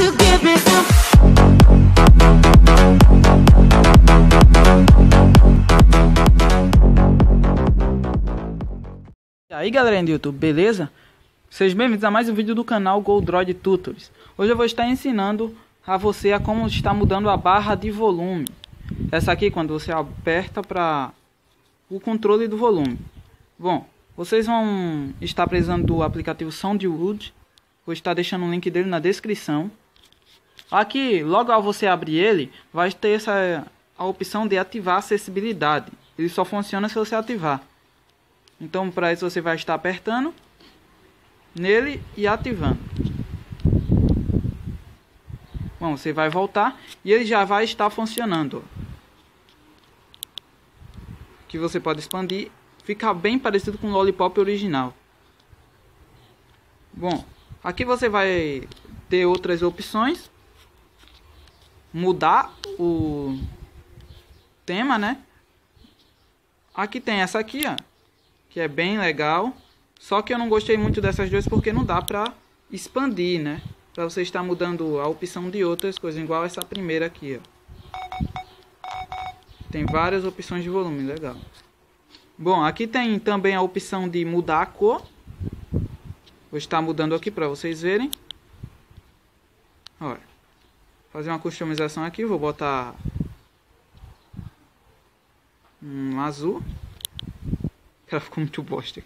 E aí galerinha do YouTube, beleza? Sejam bem-vindos a mais um vídeo do canal Goldroid Tutors. Hoje eu vou estar ensinando a você a como está mudando a barra de volume. Essa aqui quando você aperta para o controle do volume. Bom, vocês vão estar precisando do aplicativo Soundwood. Vou estar deixando o link dele na descrição. Aqui, logo ao você abrir ele, vai ter essa a opção de ativar a acessibilidade. Ele só funciona se você ativar. Então, para isso você vai estar apertando nele e ativando. Bom, você vai voltar e ele já vai estar funcionando. Que você pode expandir, fica bem parecido com o Lollipop original. Bom, aqui você vai ter outras opções. Mudar o tema, né? Aqui tem essa aqui, ó que é bem legal. Só que eu não gostei muito dessas duas porque não dá pra expandir, né? Pra você estar mudando a opção de outras coisas, igual essa primeira aqui, ó. Tem várias opções de volume, legal. Bom, aqui tem também a opção de mudar a cor. Vou estar mudando aqui para vocês verem. Fazer uma customização aqui, vou botar um azul. Ela ficou muito bosta.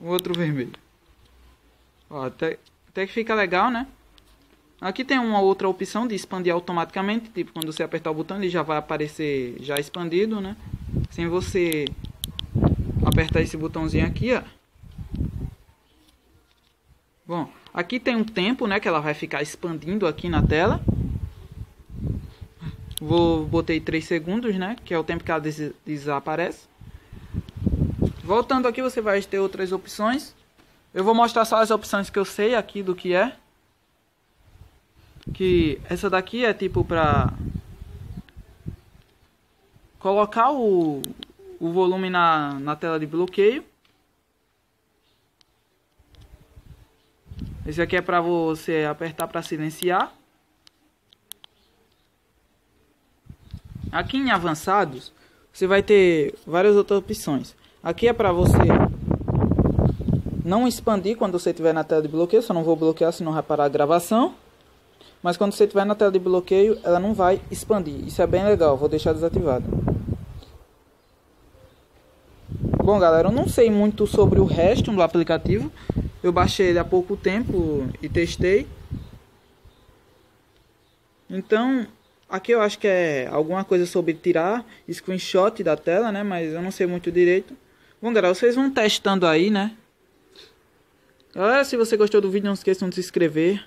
O outro vermelho. Ó, até, até que fica legal, né? Aqui tem uma outra opção de expandir automaticamente. Tipo, quando você apertar o botão, ele já vai aparecer já expandido, né? Sem você apertar esse botãozinho aqui, ó. Bom, aqui tem um tempo, né? Que ela vai ficar expandindo aqui na tela. Vou botei 3 segundos, né? Que é o tempo que ela des desaparece. Voltando aqui, você vai ter outras opções. Eu vou mostrar só as opções que eu sei aqui do que é. Que essa daqui é tipo pra colocar o, o volume na, na tela de bloqueio. Esse aqui é para você apertar para silenciar. Aqui em avançados, você vai ter várias outras opções. Aqui é para você não expandir quando você estiver na tela de bloqueio. Só não vou bloquear, senão vai parar a gravação. Mas quando você estiver na tela de bloqueio, ela não vai expandir. Isso é bem legal, vou deixar desativado. Bom, galera, eu não sei muito sobre o resto do aplicativo. Eu baixei ele há pouco tempo e testei. Então, Aqui eu acho que é alguma coisa sobre tirar screenshot da tela, né? Mas eu não sei muito direito. Bom, galera, vocês vão testando aí, né? Galera, se você gostou do vídeo, não esqueçam de se inscrever.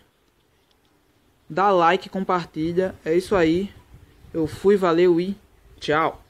Dá like, compartilha. É isso aí. Eu fui, valeu e tchau.